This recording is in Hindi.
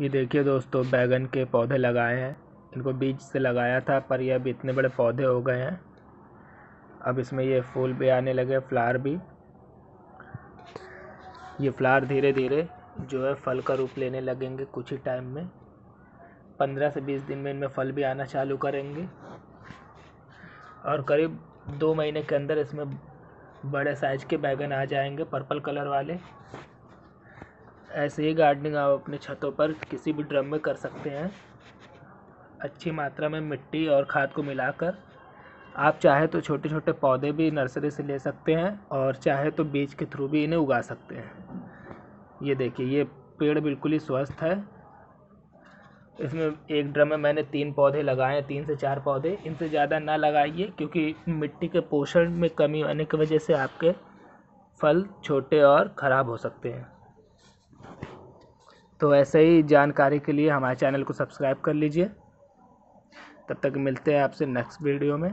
ये देखिए दोस्तों, बैगन के पौधे लगाए हैं। इनको बीज से लगाया था, पर ये अब इतने बड़े पौधे हो गए हैं। अब इसमें ये फूल भी आने लगे, फ्लावर भी। ये फ्लावर धीरे धीरे जो है फल का रूप लेने लगेंगे कुछ ही टाइम में। पंद्रह से बीस दिन में इनमें फल भी आना चालू करेंगे। और करीब दो महीने के अंदर इसमें बड़े साइज़ के बैगन आ जाएँगे, पर्पल कलर वाले। ऐसे ही गार्डनिंग आप अपने छतों पर किसी भी ड्रम में कर सकते हैं। अच्छी मात्रा में मिट्टी और खाद को मिलाकर। आप चाहे तो छोटे छोटे पौधे भी नर्सरी से ले सकते हैं और चाहे तो बीज के थ्रू भी इन्हें उगा सकते हैं। ये देखिए, ये पेड़ बिल्कुल ही स्वस्थ है। इसमें एक ड्रम में मैंने तीन पौधे लगाए, तीन से चार पौधे। इनसे ज़्यादा ना लगाइए क्योंकि मिट्टी के पोषण में कमी आने की वजह से आपके फल छोटे और ख़राब हो सकते हैं। तो ऐसे ही जानकारी के लिए हमारे चैनल को सब्सक्राइब कर लीजिए। तब तक मिलते हैं आपसे नेक्स्ट वीडियो में।